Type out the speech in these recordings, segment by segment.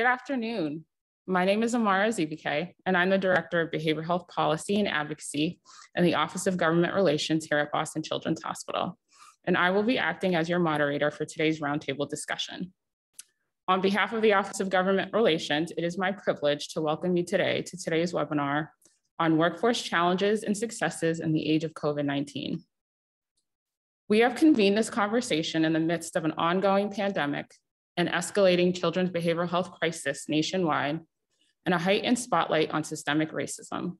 Good afternoon. My name is Amara Azubuike, and I'm the Director of Behavioral Health Policy and Advocacy in the Office of Government Relations here at Boston Children's Hospital. And I will be acting as your moderator for today's roundtable discussion. On behalf of the Office of Government Relations, it is my privilege to welcome you today to today's webinar on workforce challenges and successes in the age of COVID-19. We have convened this conversation in the midst of an ongoing pandemic and escalating children's behavioral health crisis nationwide, and a heightened spotlight on systemic racism.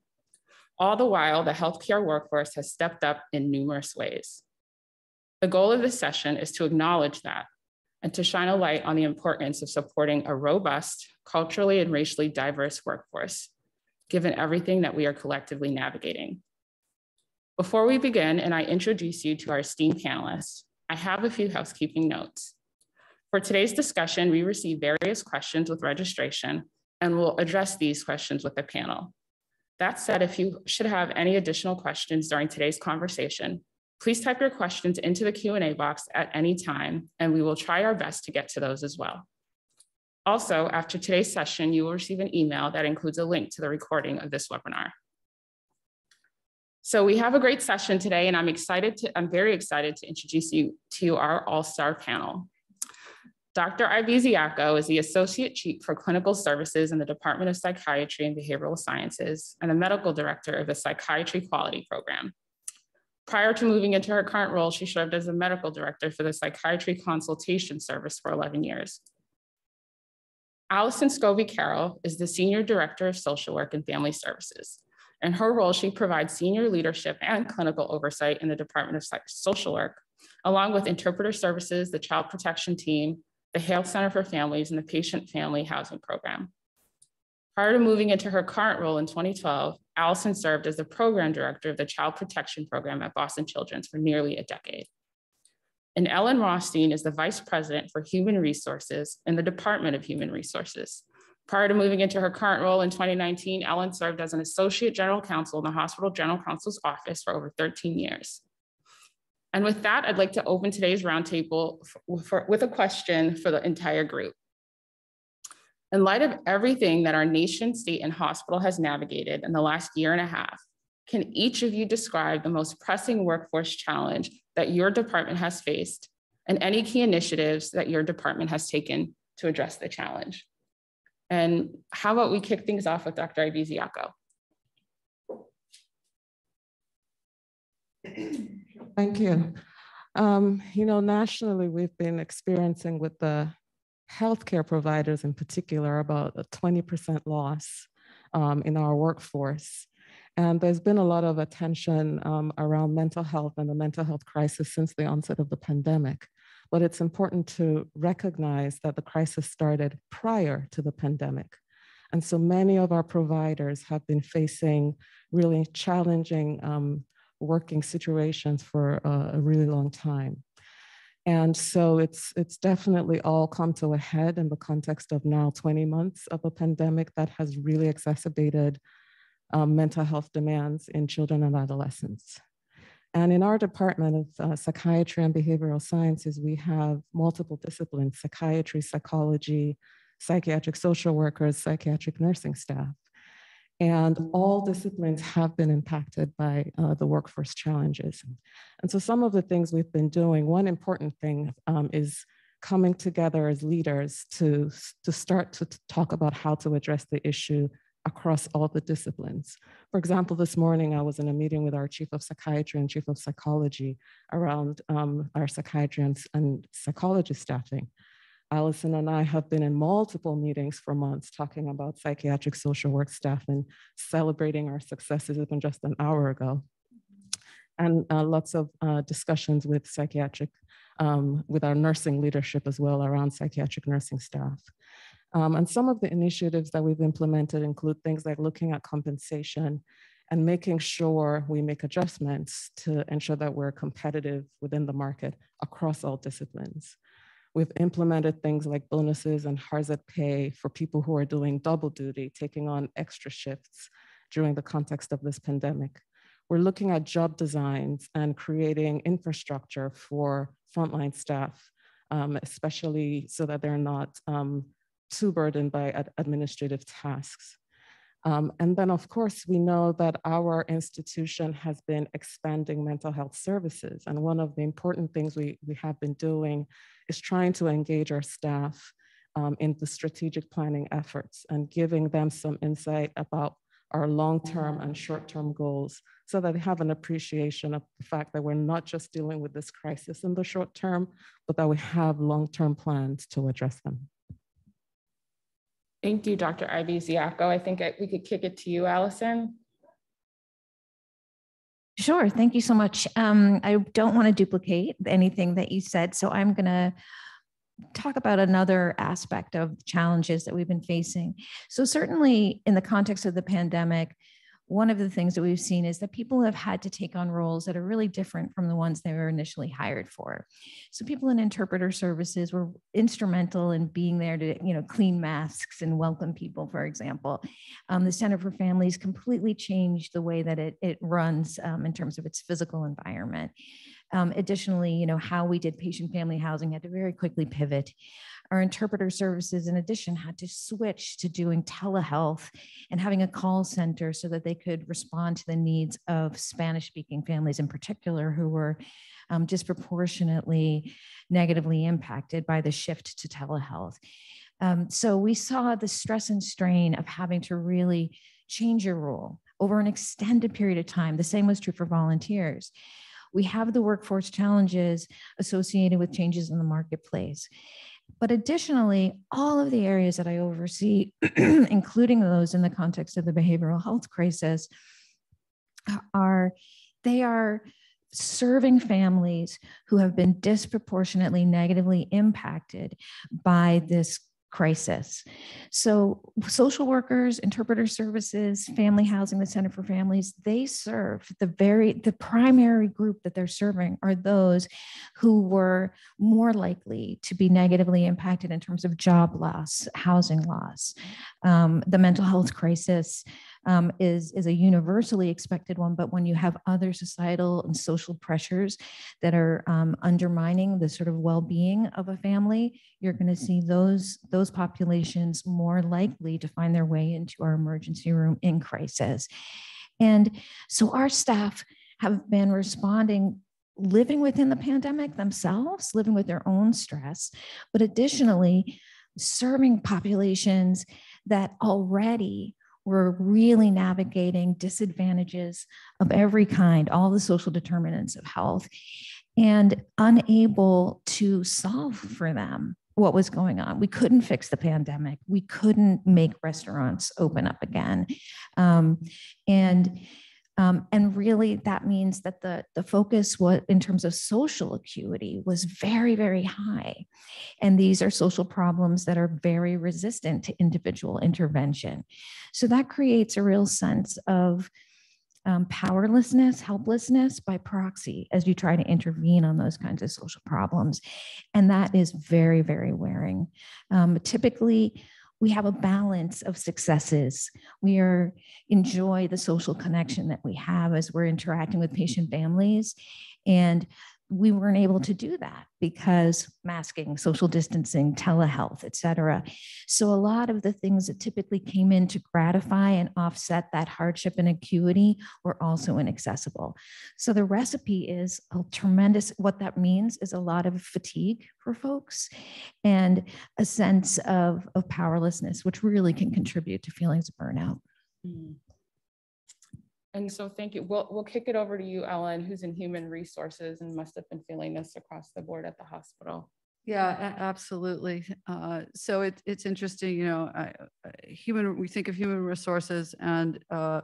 All the while, the healthcare workforce has stepped up in numerous ways. The goal of this session is to acknowledge that and to shine a light on the importance of supporting a robust, culturally and racially diverse workforce, given everything that we are collectively navigating. Before we begin and I introduce you to our esteemed panelists, I have a few housekeeping notes. For today's discussion, we received various questions with registration and we'll address these questions with the panel. That said, if you should have any additional questions during today's conversation, please type your questions into the Q&A box at any time, and we will try our best to get to those as well. Also, after today's session, you will receive an email that includes a link to the recording of this webinar. So we have a great session today, and I'm excited to, I'm very excited to introduce you to our all-star panel. Dr. Ibeziako is the Associate Chief for Clinical Services in the Department of Psychiatry and Behavioral Sciences and the Medical Director of the Psychiatry Quality Program. Prior to moving into her current role, she served as the Medical Director for the Psychiatry Consultation Service for 11 years. Allison Scobie Carroll is the Senior Director of Social Work and Family Services. In her role, she provides senior leadership and clinical oversight in the Department of Social Work, along with interpreter services, the Child Protection Team, the Hale Center for Families, and the Patient Family Housing Program. Prior to moving into her current role in 2012, Allison served as the program director of the Child Protection Program at Boston Children's for nearly a decade. And Ellen Rothstein is the Vice President for Human Resources in the Department of Human Resources. Prior to moving into her current role in 2019, Ellen served as an Associate General Counsel in the Hospital General Counsel's Office for over 13 years. And with that, I'd like to open today's roundtable with a question for the entire group. In light of everything that our nation, state, and hospital has navigated in the last year and a half, can each of you describe the most pressing workforce challenge that your department has faced and any key initiatives that your department has taken to address the challenge? And how about we kick things off with Dr. Ibeziako? Thank you. Um, you know, nationally, we've been experiencing with the healthcare providers in particular about a 20% loss um, in our workforce. And there's been a lot of attention um, around mental health and the mental health crisis since the onset of the pandemic. But it's important to recognize that the crisis started prior to the pandemic. And so many of our providers have been facing really challenging um, working situations for a, really long time. And so it's, it's definitely all come to a head in the context of now 20 months of a pandemic that has really exacerbated um, mental health demands in children and adolescents. And in our department of uh, psychiatry and behavioral sciences, we have multiple disciplines, psychiatry, psychology, psychiatric social workers, psychiatric nursing staff. And all disciplines have been impacted by uh, the workforce challenges. And so some of the things we've been doing, one important thing um, is coming together as leaders to, to start to talk about how to address the issue across all the disciplines. For example, this morning I was in a meeting with our chief of psychiatry and chief of psychology around um, our psychiatry and, and psychology staffing. Allison and I have been in multiple meetings for months talking about psychiatric social work staff and celebrating our successes even just an hour ago. And uh, lots of uh, discussions with psychiatric, um, with our nursing leadership as well around psychiatric nursing staff. Um, and some of the initiatives that we've implemented include things like looking at compensation and making sure we make adjustments to ensure that we're competitive within the market across all disciplines. We've implemented things like bonuses and hazard pay for people who are doing double duty, taking on extra shifts during the context of this pandemic. We're looking at job designs and creating infrastructure for frontline staff, um, especially so that they're not um, too burdened by ad administrative tasks. Um, and then, of course, we know that our institution has been expanding mental health services. And one of the important things we, we have been doing is trying to engage our staff um, in the strategic planning efforts and giving them some insight about our long-term and short-term goals so that they have an appreciation of the fact that we're not just dealing with this crisis in the short term, but that we have long-term plans to address them. Thank you, Dr. Ibeziako. I think I, we could kick it to you, Allison. Sure, thank you so much. Um, I don't want to duplicate anything that you said, so I'm going to talk about another aspect of challenges that we've been facing. So certainly in the context of the pandemic, one of the things that we've seen is that people have had to take on roles that are really different from the ones they were initially hired for. So people in interpreter services were instrumental in being there to, you know, clean masks and welcome people, for example. Um, the Center for Families completely changed the way that it, it runs um, in terms of its physical environment. Um, additionally, you know, how we did patient family housing had to very quickly pivot. Our interpreter services, in addition, had to switch to doing telehealth and having a call center so that they could respond to the needs of Spanish speaking families in particular who were um, disproportionately negatively impacted by the shift to telehealth. Um, so we saw the stress and strain of having to really change your role over an extended period of time. The same was true for volunteers. We have the workforce challenges associated with changes in the marketplace. But additionally, all of the areas that I oversee, including those in the context of the behavioral health crisis, are they are serving families who have been disproportionately negatively impacted by this crisis. So social workers, interpreter services, family housing, the Center for Families, they serve the very, the primary group that they're serving are those who were more likely to be negatively impacted in terms of job loss, housing loss, um, the mental health crisis, um, is, is a universally expected one. But when you have other societal and social pressures that are um, undermining the sort of well-being of a family, you're going to see those, those populations more likely to find their way into our emergency room in crisis. And so our staff have been responding living within the pandemic themselves, living with their own stress, but additionally, serving populations that already we're really navigating disadvantages of every kind, all the social determinants of health, and unable to solve for them what was going on. We couldn't fix the pandemic. We couldn't make restaurants open up again. Um, and um, and really, that means that the, the focus was, in terms of social acuity was very, very high. And these are social problems that are very resistant to individual intervention. So that creates a real sense of um, powerlessness, helplessness by proxy as you try to intervene on those kinds of social problems. And that is very, very wearing. Um, typically, we have a balance of successes. We are enjoy the social connection that we have as we're interacting with patient families. And we weren't able to do that because masking, social distancing, telehealth, et cetera. So a lot of the things that typically came in to gratify and offset that hardship and acuity were also inaccessible. So the recipe is a tremendous, what that means is a lot of fatigue for folks and a sense of, of powerlessness, which really can contribute to feelings of burnout. Mm. And so thank you. We'll, we'll kick it over to you, Ellen, who's in human resources and must have been feeling this across the board at the hospital. Yeah, absolutely. Uh, so it, it's interesting, you know, human, we think of human resources and uh,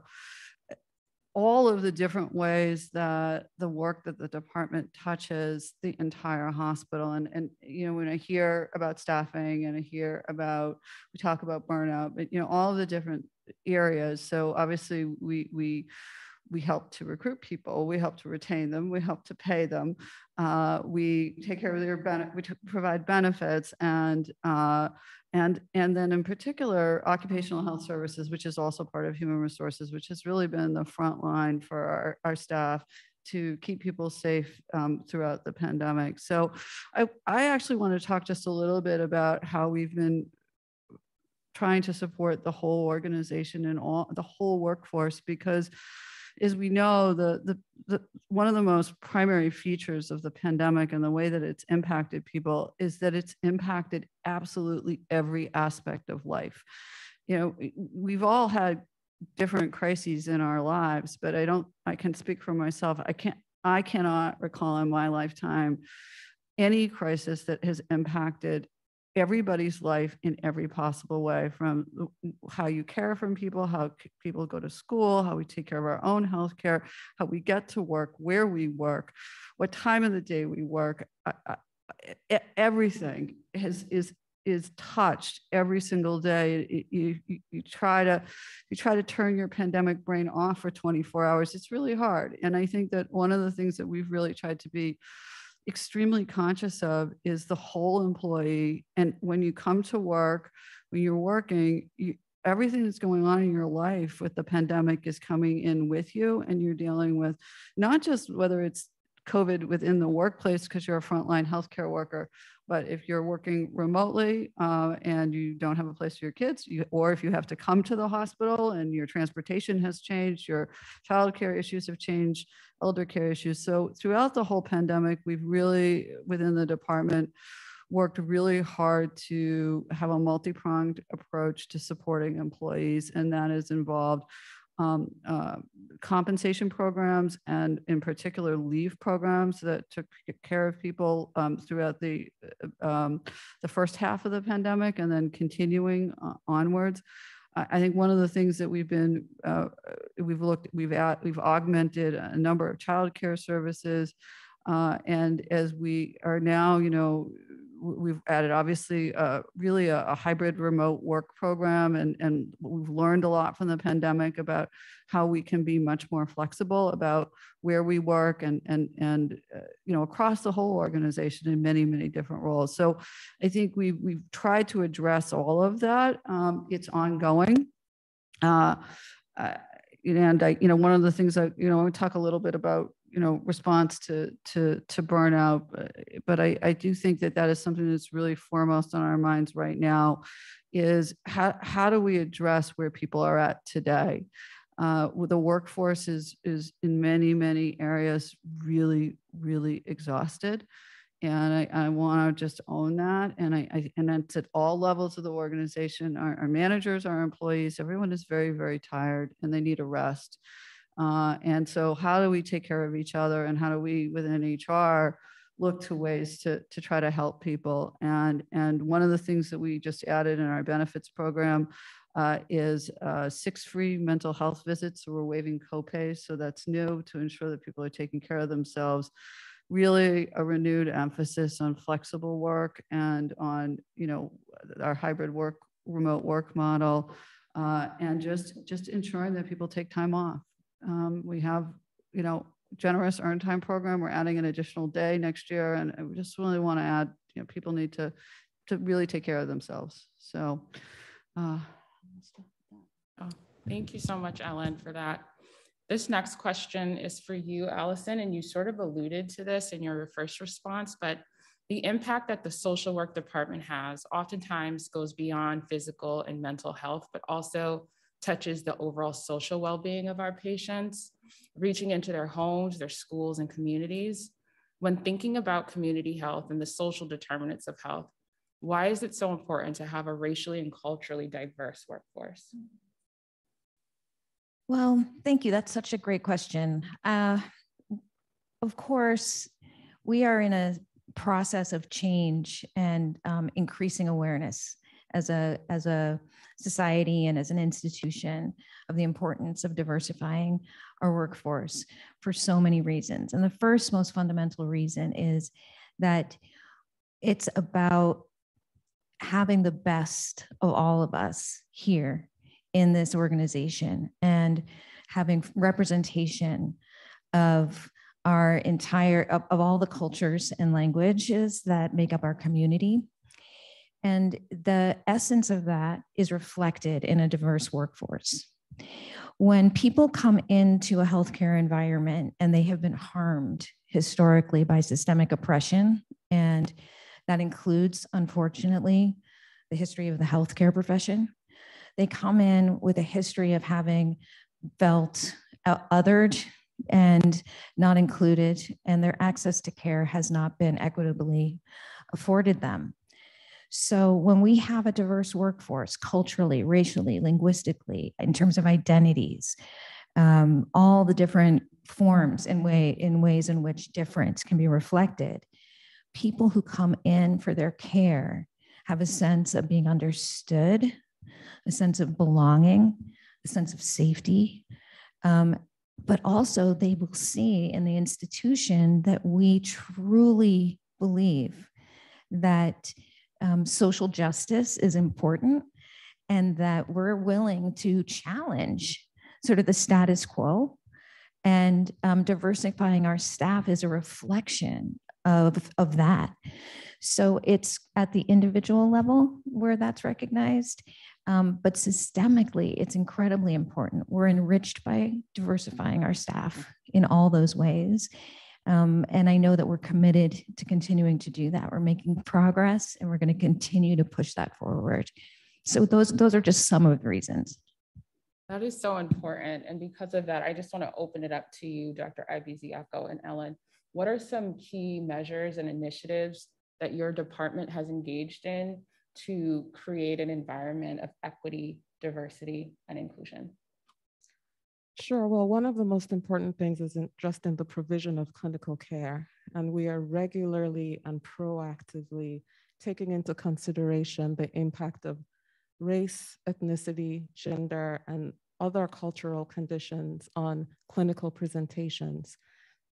all of the different ways that the work that the department touches the entire hospital. And, and, you know, when I hear about staffing and I hear about, we talk about burnout, but, you know, all of the different areas. So obviously we we we help to recruit people, we help to retain them, we help to pay them, uh, we take care of their benefit, we provide benefits, and uh, and and then in particular occupational health services, which is also part of human resources, which has really been the front line for our, our staff to keep people safe um, throughout the pandemic. So I, I actually want to talk just a little bit about how we've been trying to support the whole organization and all the whole workforce because as we know the, the the one of the most primary features of the pandemic and the way that it's impacted people is that it's impacted absolutely every aspect of life. You know we've all had different crises in our lives but i don't i can speak for myself. I can't i cannot recall in my lifetime any crisis that has impacted everybody's life in every possible way from how you care for people, how people go to school, how we take care of our own health care, how we get to work, where we work, what time of the day we work. everything has, is is touched every single day. You, you, you try to you try to turn your pandemic brain off for 24 hours. It's really hard. And I think that one of the things that we've really tried to be extremely conscious of is the whole employee. And when you come to work, when you're working, you, everything that's going on in your life with the pandemic is coming in with you, and you're dealing with not just whether it's COVID within the workplace because you're a frontline healthcare worker, but if you're working remotely uh, and you don't have a place for your kids, you, or if you have to come to the hospital and your transportation has changed, your childcare issues have changed, elder care issues. So throughout the whole pandemic, we've really, within the department, worked really hard to have a multi-pronged approach to supporting employees, and that has involved um, uh, compensation programs and in particular leave programs that took care of people um, throughout the uh, um, the first half of the pandemic and then continuing uh, onwards. I think one of the things that we've been uh, we've looked we've at we've augmented a number of childcare services, uh, and as we are now, you know, we've added obviously uh, really a, a, hybrid remote work program and, and we've learned a lot from the pandemic about how we can be much more flexible about where we work and and and uh, you know across the whole organization in many many different roles. So i think we've we've tried to address all of that. Um, it's ongoing. Uh, and I, you know, one of the things that, you know, I talk a little bit about you know response to to to burnout but I, I do think that that is something that's really foremost on our minds right now is how, how do we address where people are at today uh, the workforce is is in many many areas really really exhausted and I, I want to just own that. And I, I, and that's at all levels of the organization. Our, our managers, our employees, everyone is very very tired and they need a rest. Uh, and so how do we take care of each other and how do we within HR look to ways to, to try to help people? And, and one of the things that we just added in our benefits program uh, is uh, six free mental health visits. So we're waiving copays. So that's new to ensure that people are taking care of themselves. Really a renewed emphasis on flexible work and on, you know, our hybrid work, remote work model, uh, and just, just ensuring that people take time off. Um, we have, you know, generous earn time program. We're adding an additional day next year, and we just really want to add. You know, people need to to really take care of themselves. So, uh, oh, thank you so much, Ellen, for that. This next question is for you, Allison, and you sort of alluded to this in your first response, but the impact that the social work department has oftentimes goes beyond physical and mental health, but also touches the overall social well-being of our patients, reaching into their homes, their schools, and communities. When thinking about community health and the social determinants of health, why is it so important to have a racially and culturally diverse workforce? Well, thank you. That's such a great question. Uh, of course, we are in a process of change and um, increasing awareness as a as a society and as an institution of the importance of diversifying our workforce for so many reasons. And the first most fundamental reason is that it's about having the best of all of us here in this organization and having representation of our entire of, of all the cultures and languages that make up our community and the essence of that is reflected in a diverse workforce. When people come into a healthcare environment and they have been harmed historically by systemic oppression, and that includes, unfortunately, the history of the healthcare profession, They come in with a history of having felt othered and not included, and their access to care has not been equitably afforded them. So when we have a diverse workforce, culturally, racially, linguistically, in terms of identities, um, all the different forms and way in ways in which difference can be reflected, people who come in for their care have a sense of being understood, a sense of belonging, a sense of safety, um, but also they will see in the institution that we truly believe that um, social justice is important and that we're willing to challenge sort of the status quo and um, diversifying our staff is a reflection of, of that. So it's at the individual level where that's recognized, um, but systemically, it's incredibly important. We're enriched by diversifying our staff in all those ways. Um, and I know that we're committed to continuing to do that. We're making progress and we're going to continue to push that forward. So those, those are just some of the reasons. That is so important. And because of that, I just want to open it up to you, Dr. Ibeziako and Ellen. What are some key measures and initiatives that your department has engaged in to create an environment of equity, diversity, and inclusion? Sure. Well, one of the most important things is just in the provision of clinical care. And we are regularly and proactively taking into consideration the impact of race, ethnicity, gender, and other cultural conditions on clinical presentations,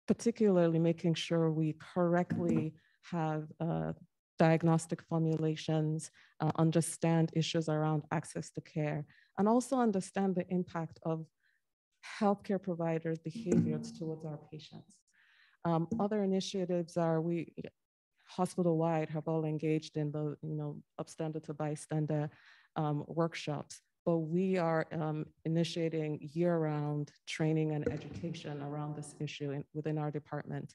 particularly making sure we correctly have uh, diagnostic formulations, uh, understand issues around access to care, and also understand the impact of healthcare providers' behaviors towards our patients. Um, other initiatives are we hospital-wide have all engaged in the you know upstander to bystander um, workshops, but we are um, initiating year-round training and education around this issue in, within our department.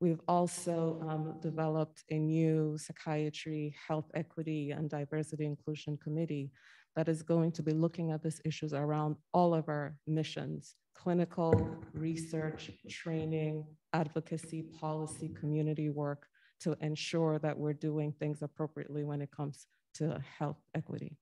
We've also um, developed a new psychiatry, health equity, and diversity inclusion committee that is going to be looking at these issues around all of our missions, clinical, research, training, advocacy, policy, community work to ensure that we're doing things appropriately when it comes to health equity.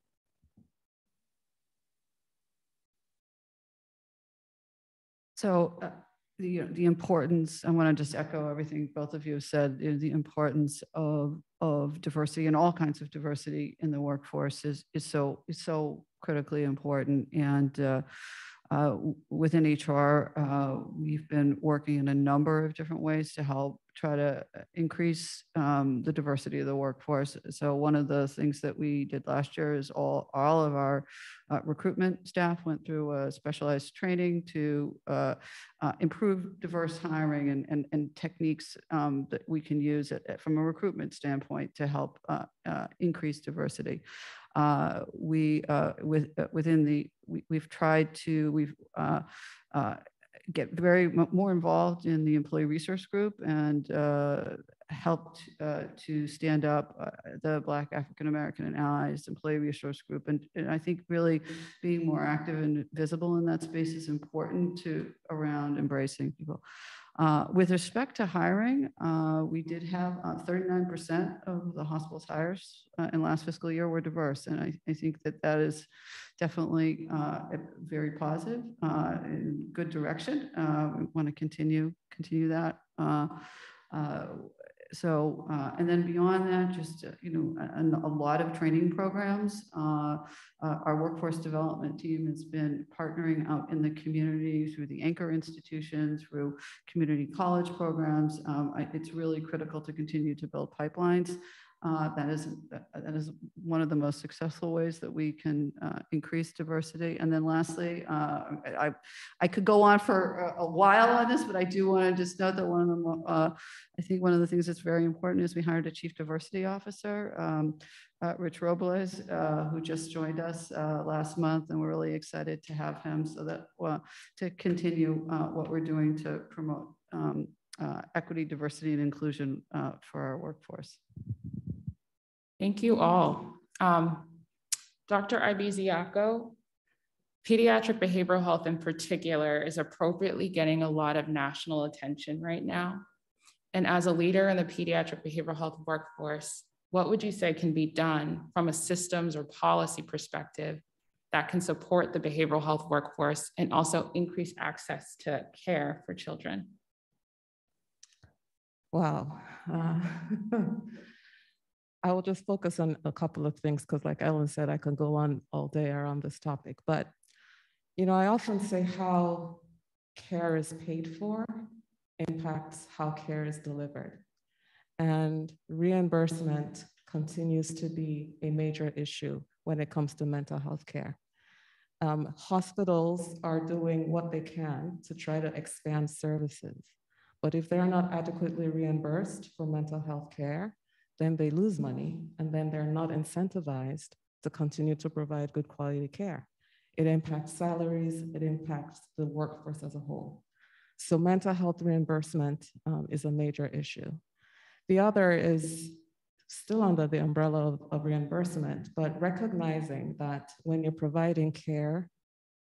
So uh, the, the importance, I want to just echo everything both of you have said, the importance of, of diversity and all kinds of diversity in the workforce is, is, so, is so critically important. And uh, uh, within HR, uh, we've been working in a number of different ways to help try to uh, increase um, the diversity of the workforce. So one of the things that we did last year is all, all of our uh, recruitment staff went through a specialized training to uh, improve diverse hiring and, and, and techniques um, that we can use at, at, from a recruitment standpoint to help increase diversity. Uh, we uh, with, uh, within the we, have tried to we've uh, uh, get very more involved in the employee resource group and uh, helped to stand up the Black African American and Allies employee resource group. And, and, I think really being more active and visible in that space is important to around embracing people. Uh, with respect to hiring, uh, we did have 39% uh, of the hospital's hires uh, in last fiscal year were diverse. And I, I think that that is definitely uh, very positive, in good direction. we want to continue, continue that so, uh, and then beyond that, just, uh, you know, a, a, lot of training programs. Uh, uh, our workforce development team has been partnering out in the community through the anchor institutions, through community college programs. Um, I, it's really critical to continue to build pipelines. Uh, that is that is one of the most successful ways that we can uh, increase diversity. And then lastly, uh, I I could go on for a, while on this, but I do want to just note that one of them, uh, I think one of the things that's very important is we hired a chief diversity officer. Um, uh, Rich Robles, uh, who just joined us last month, and we're really excited to have him so that to continue what we're doing to promote um, equity, diversity, and inclusion for our workforce. Thank you all. Um, Dr. Ibeziako, pediatric behavioral health in particular is appropriately getting a lot of national attention right now. And as a leader in the pediatric behavioral health workforce, what would you say can be done from a systems or policy perspective that can support the behavioral health workforce and also increase access to care for children? Wow. Uh, I will just focus on a couple of things because, like Ellen said, I can go on all day around this topic. But, you know, I often say how care is paid for impacts how care is delivered. And reimbursement continues to be a major issue when it comes to mental health care. Um, hospitals are doing what they can to try to expand services. But if they're not adequately reimbursed for mental health care, then they lose money and then they're not incentivized to continue to provide good quality care. It impacts salaries, it impacts the workforce as a whole. So mental health reimbursement um, is a major issue. The other is still under the umbrella of, of reimbursement, but recognizing that when you're providing care,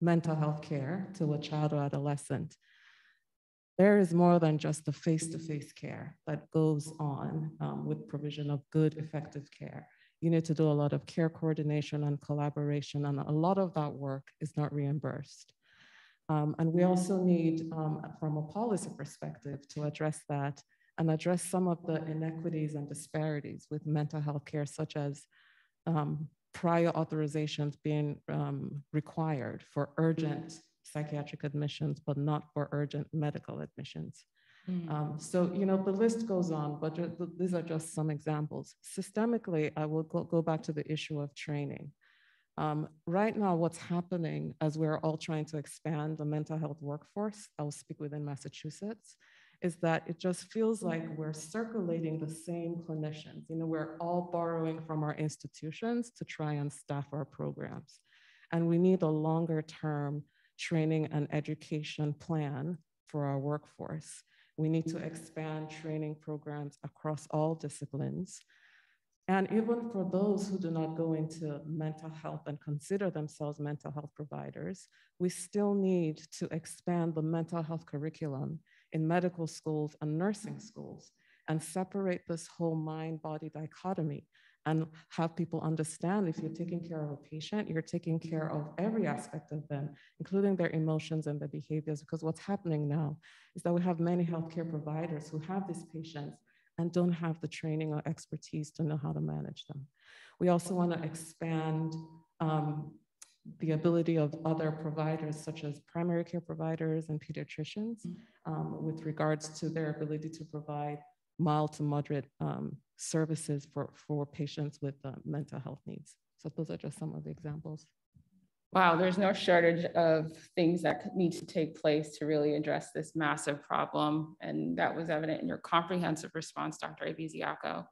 mental health care to a child or adolescent, there is more than just the face-to-face care that goes on um, with provision of good, effective care. You need to do a lot of care coordination and collaboration, and a lot of that work is not reimbursed. Um, and we also need, um, from a policy perspective, to address that and address some of the inequities and disparities with mental health care, such as um, prior authorizations being um, required for urgent psychiatric admissions, but not for urgent medical admissions. Mm. Um, so, you know, the list goes on, but these are just some examples. Systemically, I will go, go back to the issue of training. Um, right now, what's happening as we're all trying to expand the mental health workforce, I'll speak within Massachusetts, is that it just feels like we're circulating the same clinicians. You know, we're all borrowing from our institutions to try and staff our programs. And we need a longer term training and education plan for our workforce. We need to expand training programs across all disciplines and even for those who do not go into mental health and consider themselves mental health providers, we still need to expand the mental health curriculum in medical schools and nursing schools and separate this whole mind body dichotomy and have people understand if you're taking care of a patient, you're taking care of every aspect of them, including their emotions and their behaviors. Because what's happening now is that we have many healthcare providers who have these patients and don't have the training or expertise to know how to manage them. We also want to expand um, the ability of other providers, such as primary care providers and pediatricians, um, with regards to their ability to provide mild to moderate um, services for, for patients with uh, mental health needs. So those are just some of the examples. Wow, there's no shortage of things that need to take place to really address this massive problem. And that was evident in your comprehensive response, Dr. Ibeziako.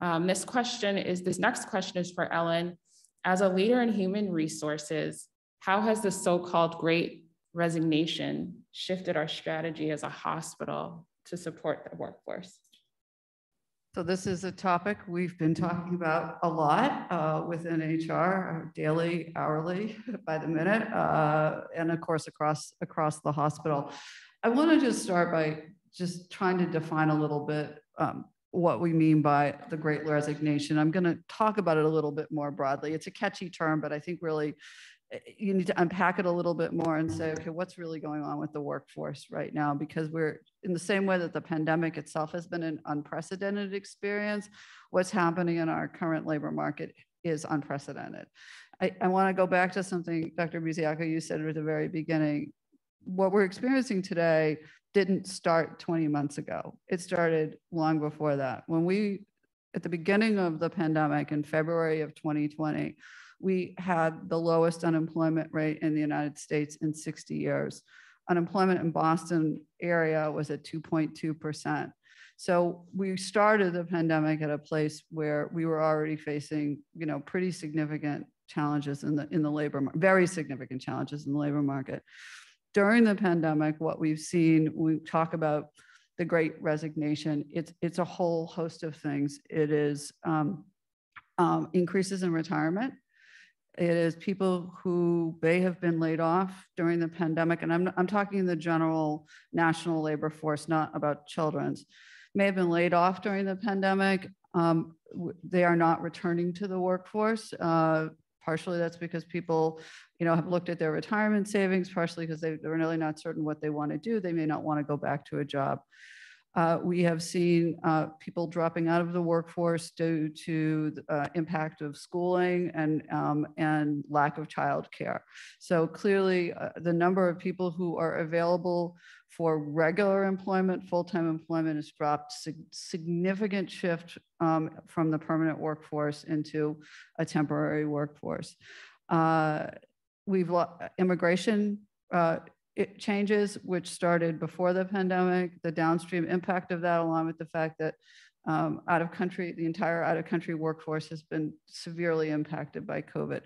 Um, this question is, this next question is for Ellen. As a leader in human resources, how has the so-called great resignation shifted our strategy as a hospital to support the workforce? So this is a topic we've been talking about a lot uh, within HR, daily, hourly, by the minute, uh, and of course across across the hospital. I want to just start by just trying to define a little bit um, what we mean by the Great Resignation. I'm going to talk about it a little bit more broadly. It's a catchy term, but I think really Eh, eh, you need to unpack it a little bit more and say, okay, what's really going on with the workforce right now? Because we're in the same way that the pandemic itself has been an unprecedented experience, what's happening in our current labor market is unprecedented. I, I want to go back to something, Dr. Ibeziako, you said at the very beginning. What we're experiencing today didn't start 20 months ago. It started long before that. When we, at the beginning of the pandemic in February of 2020, we had the lowest unemployment rate in the United States in 60 years. Unemployment in Boston area was at 2.2%. So we started the pandemic at a place where we were already facing, you know, pretty significant challenges in the in the labor market, very significant challenges in the labor market. During the pandemic, what we've seen, we talk about the great resignation, it's it's a whole host of things. It is um, um, increases in retirement it is people who may have been laid off during the pandemic, and I'm, I'm talking the general national labor force, not about children's, may have been laid off during the pandemic. Um, they are not returning to the workforce. Uh, partially that's because people, you know, have looked at their retirement savings, partially because they, they're really not certain what they want to do. They may not want to go back to a job. Uh, we have seen uh, people dropping out of the workforce due to the uh, impact of schooling and, um, and lack of childcare. So clearly uh, the number of people who are available for regular employment, full-time employment has dropped sig significant shift um, from the permanent workforce into a temporary workforce. Uh, we've immigration uh, it changes, which started before the pandemic, the downstream impact of that, along with the fact that um, out of country, the entire out of country workforce has been severely impacted by COVID.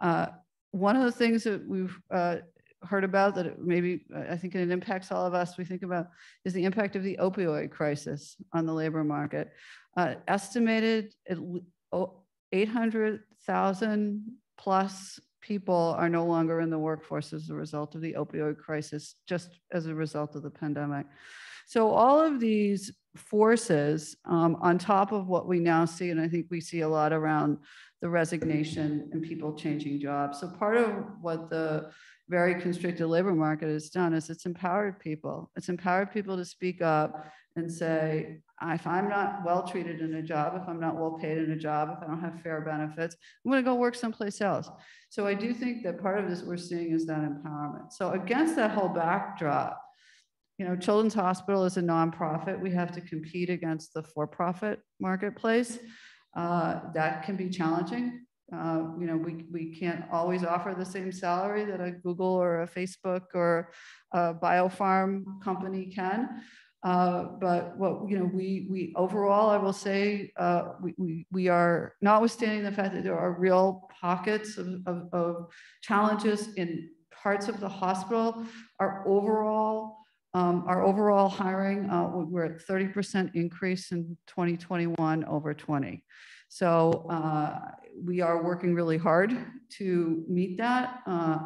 Uh, one of the things that we've uh, heard about that maybe I think it impacts all of us, we think about is the impact of the opioid crisis on the labor market. Uh, estimated 800,000 plus people are no longer in the workforce as a result of the opioid crisis, just as a result of the pandemic. So all of these forces um, on top of what we now see, and I think we see a lot around the resignation and people changing jobs. So part of what the very constricted labor market has done is it's empowered people. It's empowered people to speak up and say, if I'm not well treated in a job, if I'm not well paid in a job, if I don't have fair benefits, I'm going to go work someplace else. So I do think that part of this we're seeing is that empowerment. So against that whole backdrop, you know, Children's Hospital is a nonprofit. We have to compete against the for-profit marketplace. Uh, that can be challenging. Uh, you know, we, we can't always offer the same salary that a Google or a Facebook or a biofarm company can. Uh, but what you know, we we overall, I will say, uh, we, we we are notwithstanding the fact that there are real pockets of, of, of challenges in parts of the hospital. Our overall um, our overall hiring, uh, we're at 30% increase in 2021 over 20. So uh, we are working really hard to meet that. Uh,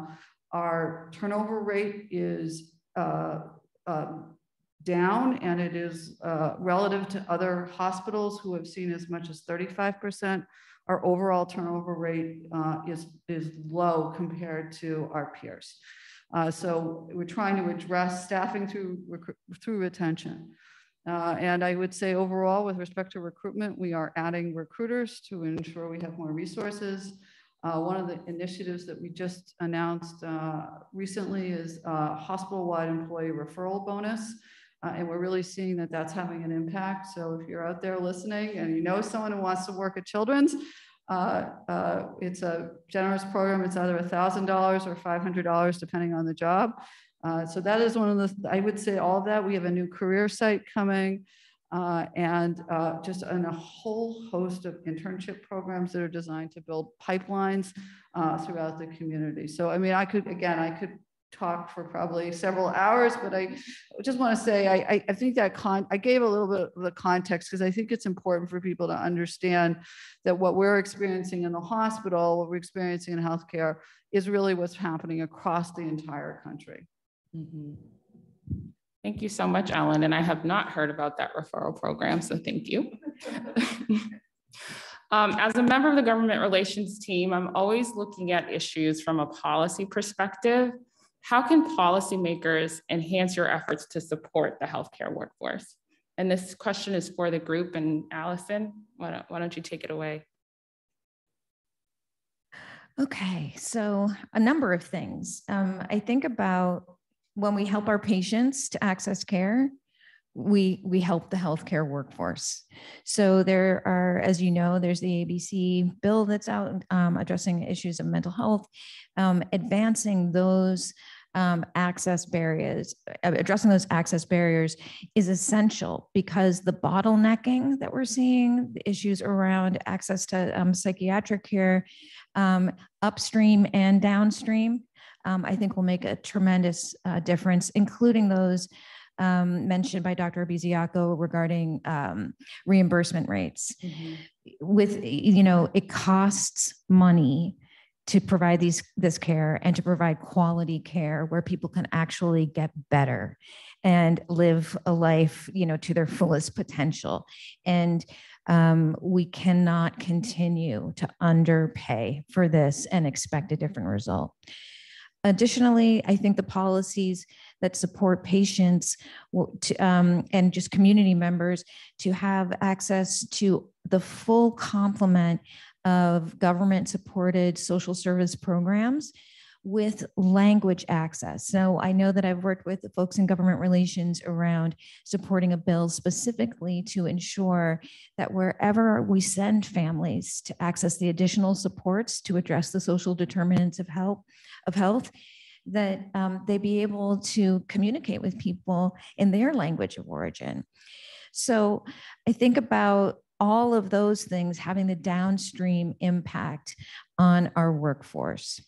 our turnover rate is uh, um, down and it is uh, relative to other hospitals who have seen as much as 35%. Our overall turnover rate uh, is, is low compared to our peers. Uh, so we're trying to address staffing through, through retention. Uh, and I would say overall, with respect to recruitment, we are adding recruiters to ensure we have more resources. Uh, one of the initiatives that we just announced uh, recently is a hospital-wide employee referral bonus. Uh, and we're really seeing that that's having an impact. So if you're out there listening and you know someone who wants to work at Children's, uh, uh, it's a generous program. It's either $1,000 or $500, depending on the job. Uh, so that is one of the, I would say all of that. We have a new career site coming uh, and uh, just in a whole host of internship programs that are designed to build pipelines throughout the community. So, I mean, I could, again, I could talk for probably several hours, but I just want to say I, I think that con I gave a little bit of the context because I think it's important for people to understand that what we're experiencing in the hospital, what we're experiencing in healthcare, is really what's happening across the entire country. Mm -hmm. Thank you so much, Ellen. And I have not heard about that referral program, so thank you. Um, as a member of the government relations team, I'm always looking at issues from a policy perspective how can policymakers enhance your efforts to support the healthcare workforce? And this question is for the group and Allison, why don't, why don't you take it away? Okay, so a number of things. Um, I think about when we help our patients to access care, we we help the healthcare workforce. So there are, as you know, there's the ABC bill that's out um, addressing issues of mental health, um, advancing those um, access barriers, uh, addressing those access barriers is essential because the bottlenecking that we're seeing, the issues around access to um, psychiatric care, um, upstream and downstream, um, I think will make a tremendous uh, difference, including those um, mentioned by Dr. Ibeziako regarding um, reimbursement rates. Mm -hmm. With, you know, it costs money to provide these this care and to provide quality care where people can actually get better and live a life you know to their fullest potential and um, we cannot continue to underpay for this and expect a different result additionally i think the policies that support patients to, um, and just community members to have access to the full complement of government supported social service programs with language access. So I know that I've worked with folks in government relations around supporting a bill specifically to ensure that wherever we send families to access the additional supports to address the social determinants of health, of health that um, they be able to communicate with people in their language of origin. So I think about all of those things having the downstream impact on our workforce.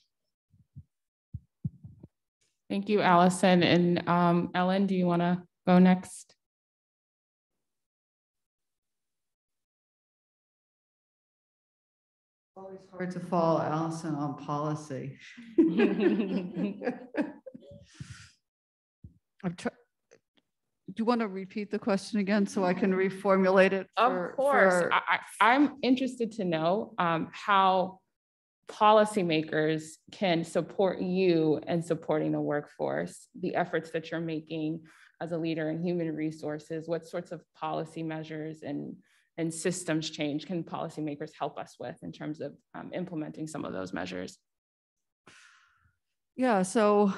Thank you, Allison. And um, Ellen, do you want to go next? Always hard to follow Allison on policy. I'm trying. Do you want to repeat the question again so I can reformulate it? For, of course. For... I, am interested to know um, how policymakers can support you in supporting the workforce, the efforts that you're making as a leader in human resources, what sorts of policy measures and and systems change can policymakers help us with in terms of um, implementing some of those measures? Yeah, so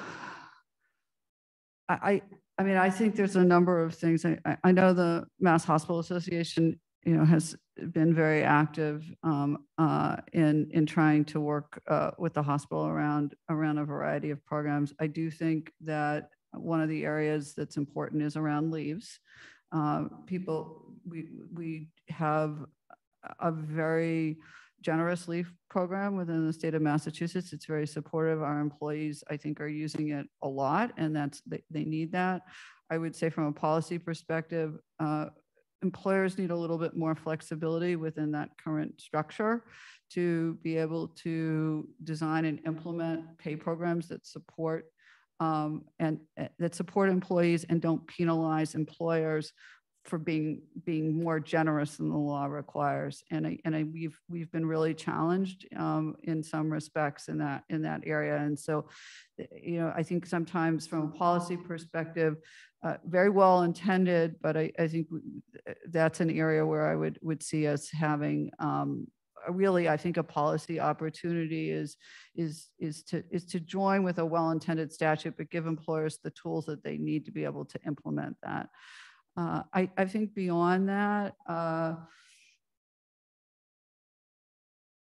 I, I mean, I think there's a number of things. I, I know the Mass Hospital Association, you know, has been very active um, uh, in in trying to work uh, with the hospital around around a variety of programs. I do think that one of the areas that's important is around leaves. Uh, people, we, we have a very generous leave program within the state of Massachusetts. It's very supportive. Our employees, I think, are using it a lot, and that's they, they need that. I would say, from a policy perspective, uh, employers need a little bit more flexibility within that current structure to be able to design and implement pay programs that support um, and uh, that support employees and don't penalize employers for being being more generous than the law requires. And I, and I, we've we've been really challenged um, in some respects in that in that area. And so, eh, you know, I think sometimes from a policy perspective, uh, very well intended, but I, I think eh, that's an area where I would would see us having um, really I think a policy opportunity is is is to is to join with a well-intended statute, but give employers the tools that they need to be able to implement that. Uh, I, I think beyond that, uh,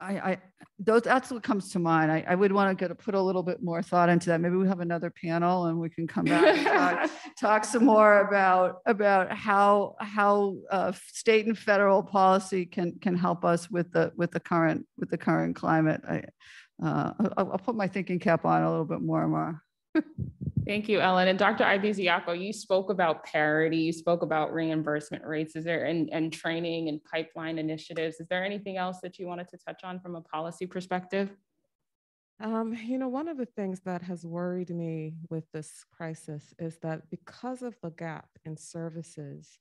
I, I those that's what comes to mind. I, I would want to get to put a little bit more thought into that. Maybe we have another panel and we can come back and talk, talk some more about about how how uh, state and federal policy can can help us with the with the current with the current climate. I, uh, I'll, I'll put my thinking cap on a little bit more, more. Thank you, Ellen. And Dr. Ibeziako, you spoke about parity, you spoke about reimbursement rates. Is there and, and training and pipeline initiatives? Is there anything else that you wanted to touch on from a policy perspective? Um, you know, one of the things that has worried me with this crisis is that because of the gap in services,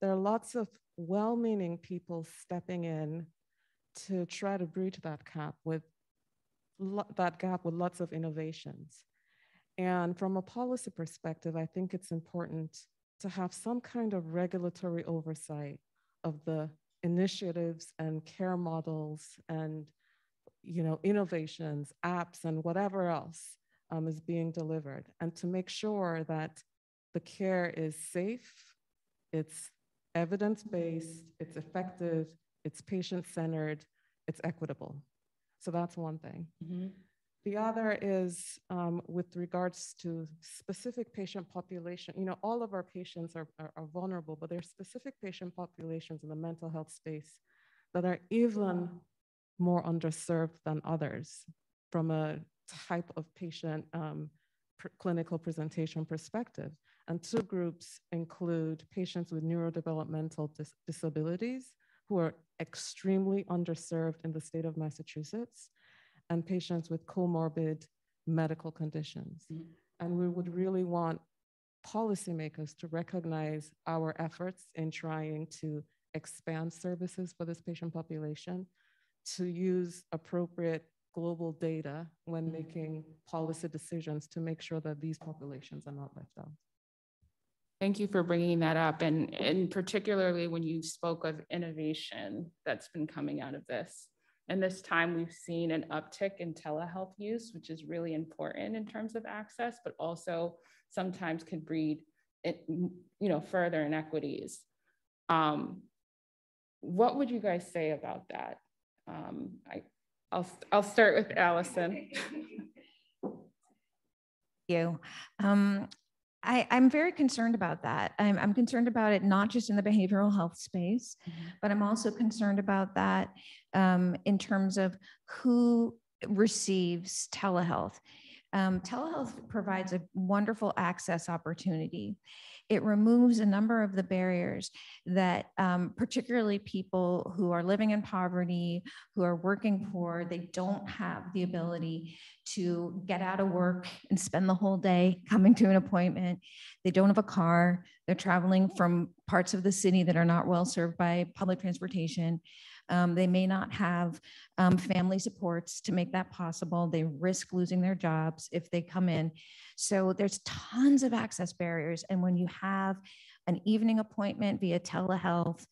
there are lots of well-meaning people stepping in to try to bridge that gap with that gap with lots of innovations. And from a policy perspective, I think it's important to have some kind of regulatory oversight of the initiatives and care models and you know innovations apps and whatever else um, is being delivered and to make sure that the care is safe it's evidence-based it's effective it's patient-centered it's equitable so that's one thing mm-hmm. The other is um, with regards to specific patient population. You know, all of our patients are, are, are, vulnerable, but there are specific patient populations in the mental health space that are even more underserved than others from a type of patient um, pr clinical presentation perspective. And two groups include patients with neurodevelopmental dis disabilities who are extremely underserved in the state of Massachusetts and patients with comorbid medical conditions. Mm -hmm. And we would really want policymakers to recognize our efforts in trying to expand services for this patient population, to use appropriate global data when mm-hmm. making policy decisions to make sure that these populations are not left out. Thank you for bringing that up. And, and particularly when you spoke of innovation that's been coming out of this. And this time we've seen an uptick in telehealth use, which is really important in terms of access, but also sometimes could breed, you know, further inequities. Um, what would you guys say about that? Um, I, I'll, I'll start with Allison. you. Um, I, am very concerned about that. I'm, I'm, concerned about it not just in the behavioral health space, mm-hmm. but I'm also concerned about that um, in terms of who receives telehealth. Um, telehealth provides a wonderful access opportunity. It removes a number of the barriers that, um, particularly people who are living in poverty, who are working poor, they don't have the ability to get out of work and spend the whole day coming to an appointment. They don't have a car. They're traveling from parts of the city that are not well served by public transportation. Um, they may not have um, family supports to make that possible. They risk losing their jobs if they come in. So there's tons of access barriers. And when you have an evening appointment via telehealth,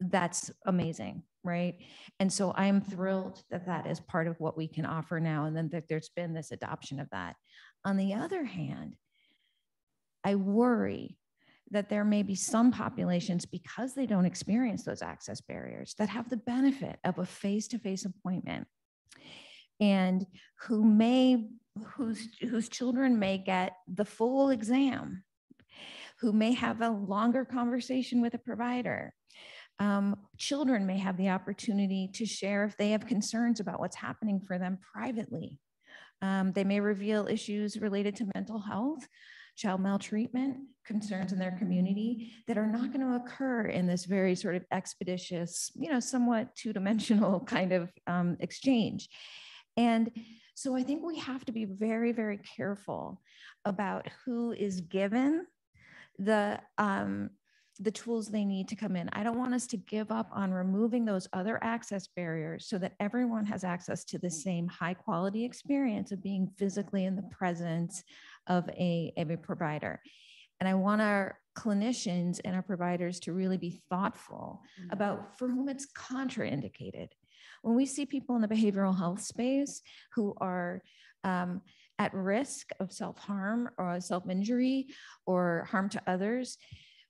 that's amazing, right? And so I'm thrilled that that is part of what we can offer now, and then that there's been this adoption of that. On the other hand, I worry that there may be some populations because they don't experience those access barriers that have the benefit of a face-to-face appointment. And who may whose whose children may get the full exam who may have a longer conversation with a provider. Um, children may have the opportunity to share if they have concerns about what's happening for them privately. Um, they may reveal issues related to mental health child maltreatment concerns in their community that are not going to occur in this very sort of expeditious, you know, somewhat two dimensional kind of um, exchange. And so I think we have to be very, very careful about who is given the um, the tools they need to come in. I don't want us to give up on removing those other access barriers so that everyone has access to the same high quality experience of being physically in the presence of a, of a provider. And I want our clinicians and our providers to really be thoughtful mm-hmm. about for whom it's contraindicated. When we see people in the behavioral health space who are um, at risk of self harm or self injury or harm to others,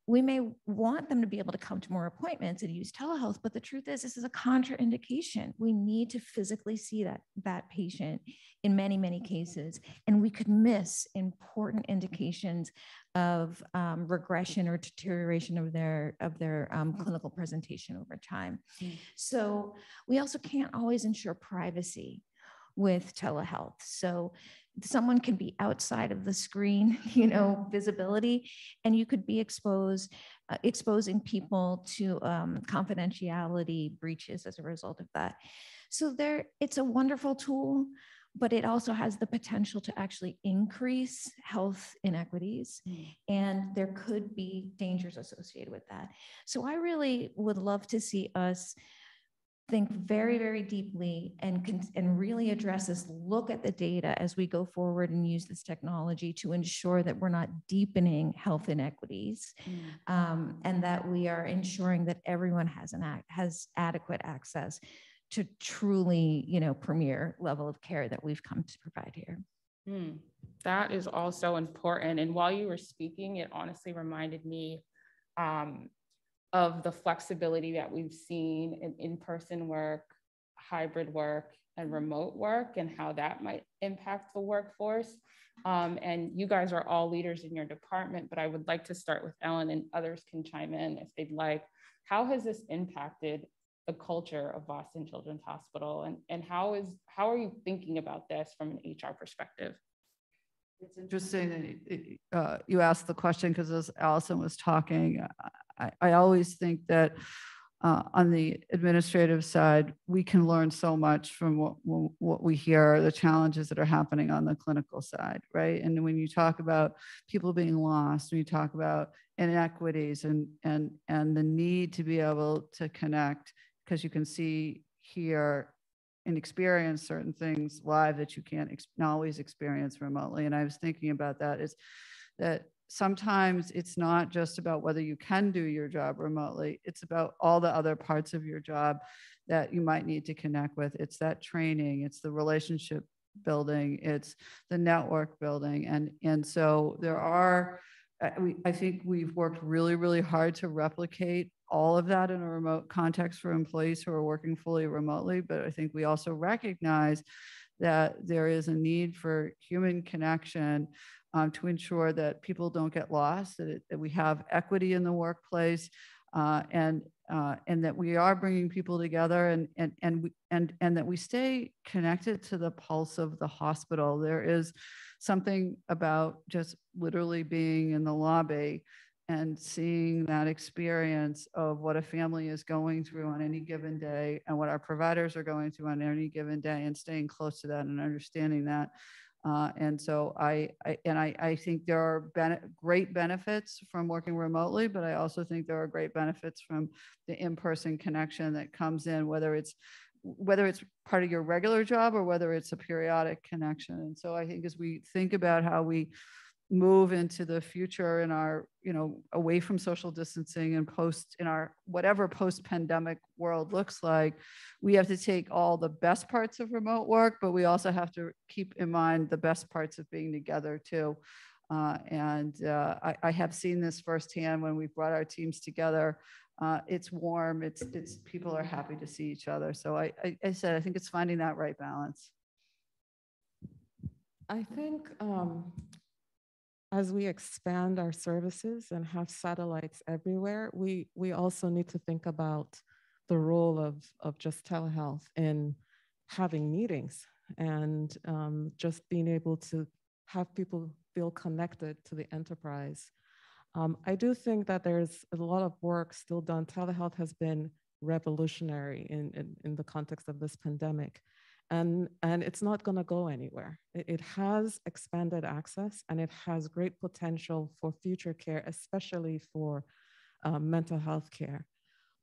we may want them to be able to come to more appointments and use telehealth but the truth is this is a contraindication. We need to physically see that that patient in many many cases and we could miss important indications of um, regression or deterioration of their of their um, clinical presentation over time. Mm-hmm. so we also can't always ensure privacy with telehealth so someone can be outside of the screen, you know, visibility, and you could be exposed, uh, exposing people to um, confidentiality breaches as a result of that. So there, it's a wonderful tool, but it also has the potential to actually increase health inequities, mm. and there could be dangers associated with that. So I really would love to see us think very, very deeply and, and really address this, look at the data as we go forward and use this technology to ensure that we're not deepening health inequities mm. um, and that we are ensuring that everyone has, an act, has adequate access to truly, you know, premier level of care that we've come to provide here. Mm. That is also important. And while you were speaking, it honestly reminded me um, of the flexibility that we've seen in in-person work, hybrid work, and remote work, and how that might impact the workforce. Um, and you guys are all leaders in your department, but I would like to start with Ellen, and others can chime in if they'd like. How has this impacted the culture of Boston Children's Hospital, and, and how is how are you thinking about this from an HR perspective? It's interesting that uh, you asked the question because as Allison was talking, I, I always think that uh, on the administrative side, we can learn so much from what, what we hear, the challenges that are happening on the clinical side, right? And when you talk about people being lost, when you talk about inequities and, and, and the need to be able to connect, because you can see, hear, and experience certain things live that you can't ex- always experience remotely. And I was thinking about that is that sometimes it's not just about whether you can do your job remotely, it's about all the other parts of your job that you might need to connect with. It's that training, it's the relationship building, it's the network building. And, and so there are, I think we've worked really, really hard to replicate all of that in a remote context for employees who are working fully remotely. But I think we also recognize that there is a need for human connection um, to ensure that people don't get lost, that, it, that we have equity in the workplace, uh, and uh, and that we are bringing people together, and and and we, and and that we stay connected to the pulse of the hospital. There is something about just literally being in the lobby and seeing that experience of what a family is going through on any given day and what our providers are going through on any given day and staying close to that and understanding that uh, and so I, I and I, I, think there are bene great benefits from working remotely, but I also think there are great benefits from the in-person connection that comes in, whether it's whether it's part of your regular job or whether it's a periodic connection. And so I think as we think about how we move into the future in our you know away from social distancing and post in our whatever post pandemic world looks like we have to take all the best parts of remote work but we also have to keep in mind the best parts of being together too. Uh, and uh, I, I, have seen this firsthand when we've brought our teams together. Uh, it's warm it's it's people are happy to see each other. So I, I, I said i think it's finding that right balance. I think um, as we expand our services and have satellites everywhere, we, we also need to think about the role of, of just telehealth in having meetings and um, just being able to have people feel connected to the enterprise. Um, I do think that there's a lot of work still done. Telehealth has been revolutionary in, in, in the context of this pandemic and, and it's not going to go anywhere. It, it, has expanded access and it has great potential for future care, especially for um, mental health care.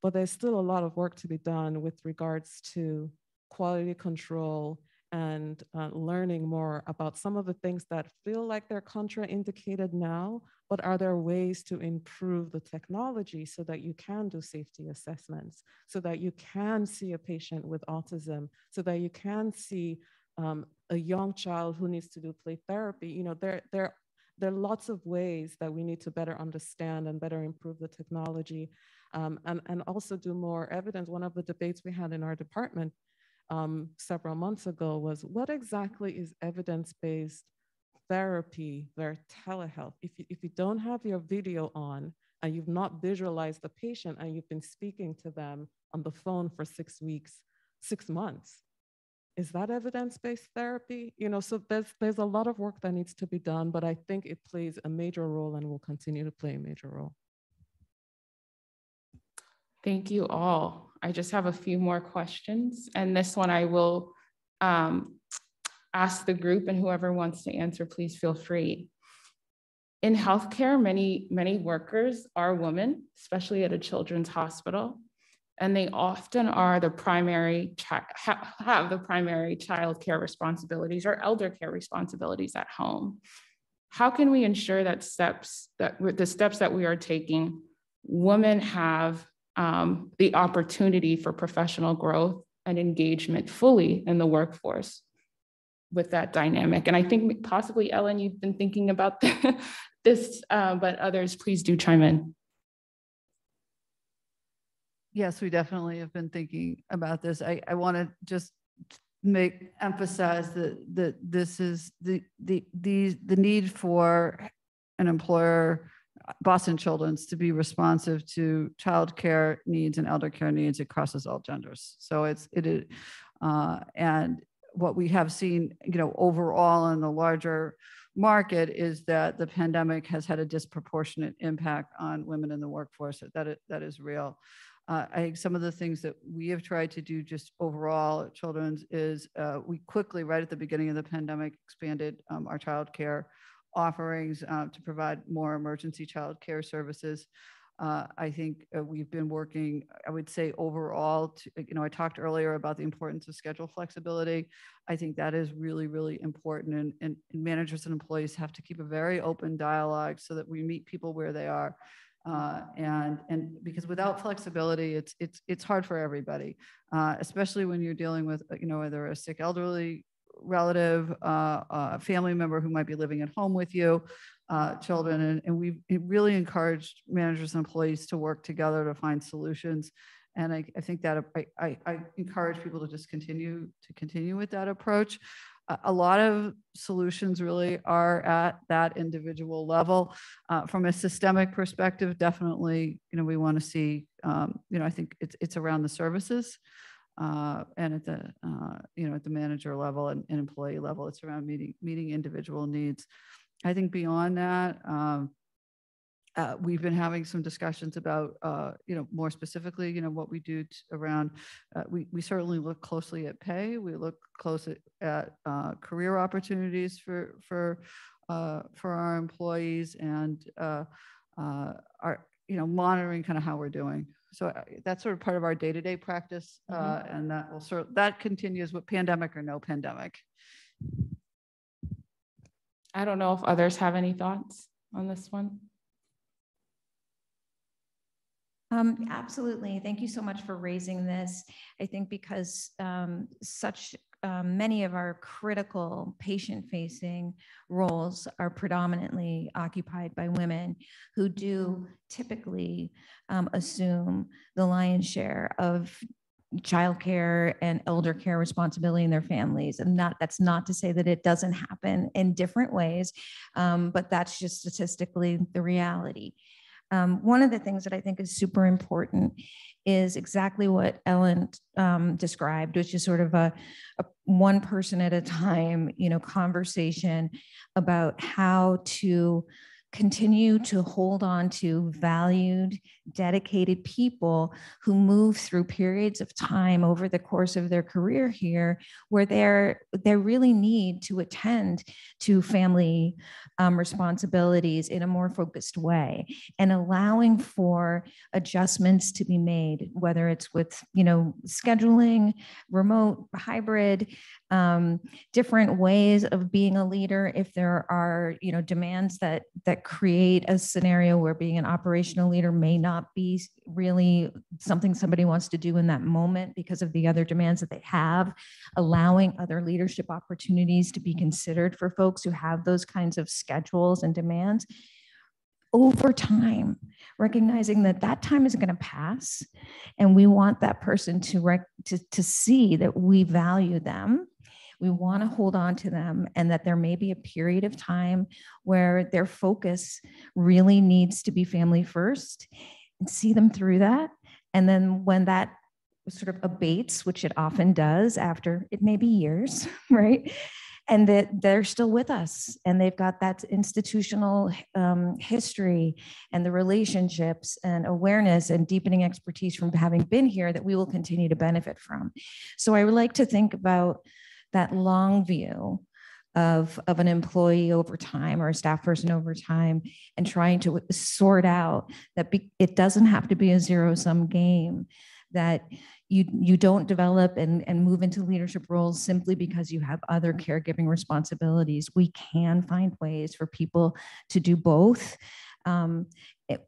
But there's still a lot of work to be done with regards to quality control and uh, learning more about some of the things that feel like they're contraindicated now, but are there ways to improve the technology so that you can do safety assessments, so that you can see a patient with autism, so that you can see um, a young child who needs to do play therapy? You know, there, there, there are lots of ways that we need to better understand and better improve the technology um, and, and also do more evidence. One of the debates we had in our department um, several months ago was what exactly is evidence-based therapy, their telehealth. If you, if you don't have your video on and you've not visualized the patient and you've been speaking to them on the phone for six weeks, six months, is that evidence-based therapy? You know, so there's there's a lot of work that needs to be done, but I think it plays a major role and will continue to play a major role. Thank you all. I just have a few more questions, and this one I will um, ask the group and whoever wants to answer, please feel free. In healthcare, many, many workers are women, especially at a children's hospital, and they often are the primary, have the primary child care responsibilities or elder care responsibilities at home. How can we ensure that steps, that the steps that we are taking, women have um, the opportunity for professional growth and engagement fully in the workforce? with that dynamic. And I think possibly, Ellen, you've been thinking about this, uh, but others, please do chime in. Yes, we definitely have been thinking about this. I, I want to just make emphasize that that this is the the the the need for an employer Boston Children's to be responsive to childcare needs and elder care needs. It crosses all genders. So it's it is, uh, and what we have seen, you know, overall in the larger market is that the pandemic has had a disproportionate impact on women in the workforce. That is, that is real. Uh, I think some of the things that we have tried to do just overall at Children's is uh, we quickly, right at the beginning of the pandemic, expanded um, our child care offerings uh, to provide more emergency child care services. Uh, I think uh, we've been working, I would say overall, to, you know, I talked earlier about the importance of schedule flexibility. I think that is really, really important and, and, managers and employees have to keep a very open dialogue so that we meet people where they are. Uh, and and because without flexibility, it's it's it's hard for everybody, uh, especially when you're dealing with you know whether a sick elderly relative, uh, a family member who might be living at home with you, uh, children, and, and we've really encouraged managers and employees to work together to find solutions. And I, I think that I, I, I encourage people to just continue to continue with that approach. A lot of solutions really are at that individual level. Uh, from a systemic perspective, definitely, you know, we want to see, um, you know, I think it's it's around the services uh, and at the uh, you know at the manager level and, and, employee level it's around meeting meeting individual needs. I think beyond that um, uh, we've been having some discussions about uh, you know more specifically you know what we do around uh, we, we certainly look closely at pay. We look close at, at uh, career opportunities for for for our employees and are you know monitoring kind of how we're doing so uh, that's sort of part of our day-to-day practice, uh, Mhm. and that will sort that continues with pandemic or no pandemic. I don't know if others have any thoughts on this one. Um, absolutely. Thank you so much for raising this. I think because um, such um, many of our critical patient facing roles are predominantly occupied by women who do typically um, assume the lion's share of childcare and elder care responsibility in their families. And not that's not to say that it doesn't happen in different ways um, but that's just statistically the reality. Um, one of the things that I think is super important is exactly what Ellen um, described, which is sort of a, a, one person at a time, you know, conversation about how to continue to hold on to valued, dedicated people who move through periods of time over the course of their career here where they're they really need to attend to family um, responsibilities in a more focused way and allowing for adjustments to be made whether it's with you know scheduling remote hybrid um, different ways of being a leader if there are you know demands that that create a scenario where being an operational leader may not be really something somebody wants to do in that moment because of the other demands that they have allowing other leadership opportunities to be considered for folks who have those kinds of schedules and demands. Over time, recognizing that that time is going to pass, and we want that person to, rec- to, to see that we value them we want to hold on to them and that there may be a period of time where their focus really needs to be family first and see them through that. And then when that sort of abates, which it often does after it may be years, right? and that they're still with us and they've got that institutional um, history and the relationships and awareness and deepening expertise from having been here that we will continue to benefit from. So I would like to think about that long view of, of an employee over time or a staff person over time and trying to sort out that be, it doesn't have to be a zero sum game that you you don't develop and, and move into leadership roles simply because you have other caregiving responsibilities. We can find ways for people to do both um,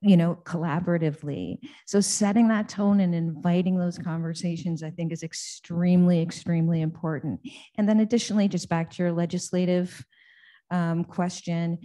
you know, collaboratively. So setting that tone and inviting those conversations, I think is extremely, extremely important. And then additionally, just back to your legislative um, question,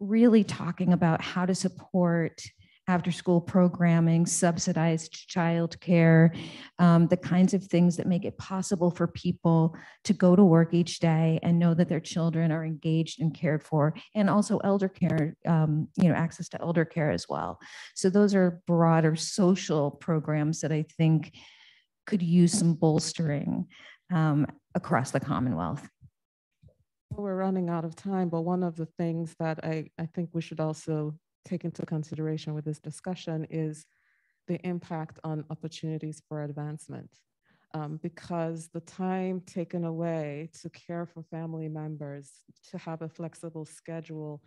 really talking about how to support after school programming, subsidized childcare, um, the kinds of things that make it possible for people to go to work each day and know that their children are engaged and cared for, and also elder care, um, you know, access to elder care as well. So those are broader social programs that I think could use some bolstering um, across the Commonwealth. We're running out of time, but one of the things that I, I think we should also take into consideration with this discussion is the impact on opportunities for advancement. Um, because the time taken away to care for family members, to have a flexible schedule,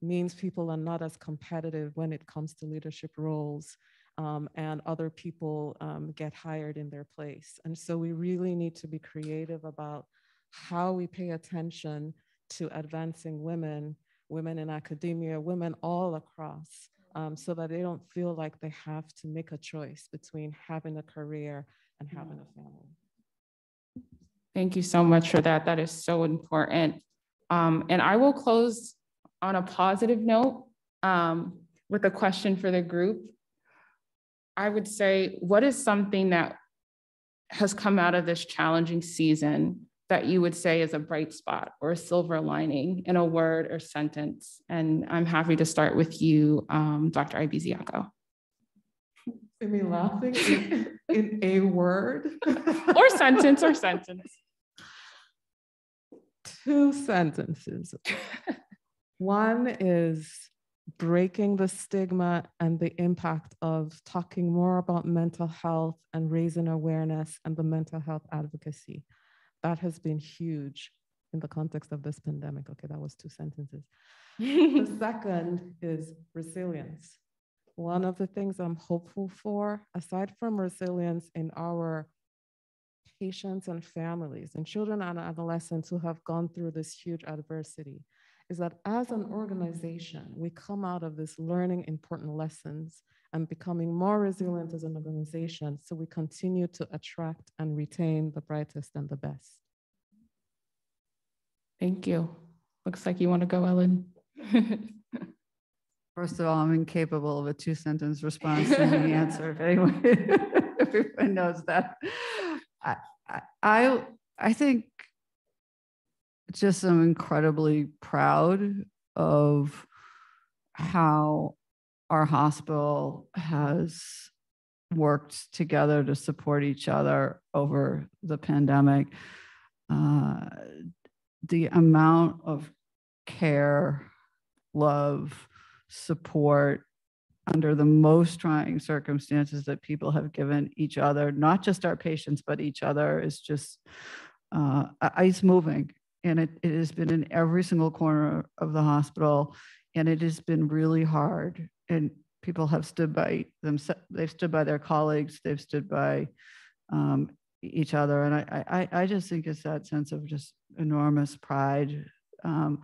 means people are not as competitive when it comes to leadership roles um, and other people um, get hired in their place. And so we really need to be creative about how we pay attention to advancing women, women in academia, women all across, um, so that they don't feel like they have to make a choice between having a career and having a family. Thank you so much for that. That is so important. Um, and I will close on a positive note um, with a question for the group. I would say, what is something that has come out of this challenging season that you would say is a bright spot or a silver lining in a word or sentence? And I'm happy to start with you, um, Dr. Ibeziako. See me laughing in, in a word? or sentence or sentence. Two sentences. One is breaking the stigma and the impact of talking more about mental health and raising awareness and the mental health advocacy. That has been huge in the context of this pandemic. Okay, that was two sentences. the second is resilience. One of the things I'm hopeful for, aside from resilience in our patients and families and children and adolescents who have gone through this huge adversity, is that as an organization, we come out of this learning important lessons and becoming more resilient as an organization so we continue to attract and retain the brightest and the best. Thank you. Looks like you want to go, Ellen. First of all, I'm incapable of a two sentence response to any answer. If anyone, everyone knows that. I, I, I think just am incredibly proud of how our hospital has worked together to support each other over the pandemic. Uh, the amount of care, love, support under the most trying circumstances that people have given each other, not just our patients, but each other, is just uh, ice moving and it, it has been in every single corner of the hospital and it has been really hard and people have stood by them they've stood by their colleagues they've stood by um, each other and I, I i just think it's that sense of just enormous pride um,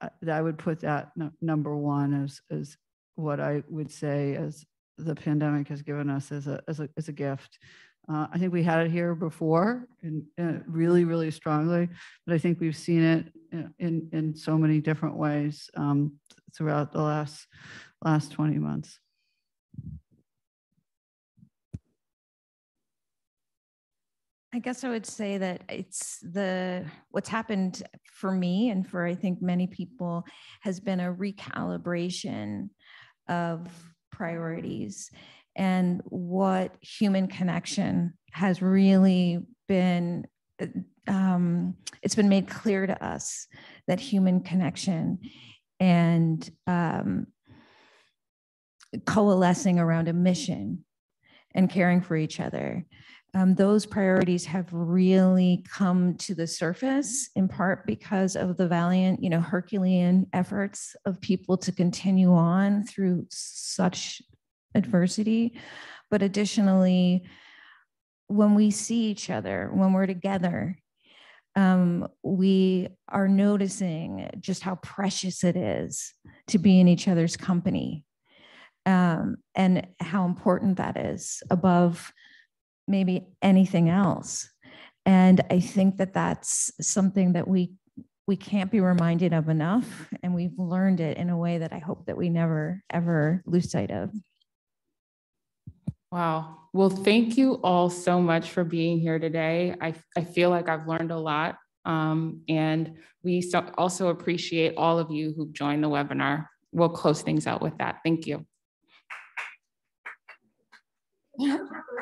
I, I would put that number one as as what i would say as the pandemic has given us as a as a, as a gift uh, I think we had it here before and, and, really, really strongly, but I think we've seen it in, in, in so many different ways um, throughout the last, last 20 months. I guess I would say that it's the what's happened for me and for I think many people has been a recalibration of priorities and what human connection has really been um, it's been made clear to us that human connection and um, coalescing around a mission and caring for each other um, those priorities have really come to the surface in part because of the valiant you know herculean efforts of people to continue on through such adversity. But additionally, when we see each other, when we're together, um, we are noticing just how precious it is to be in each other's company um, and how important that is above maybe anything else. And I think that that's something that we we can't be reminded of enough, and we've learned it in a way that I hope that we never ever lose sight of. Wow. Well, thank you all so much for being here today. I, I feel like I've learned a lot. Um, and we so also appreciate all of you who've joined the webinar. We'll close things out with that. Thank you.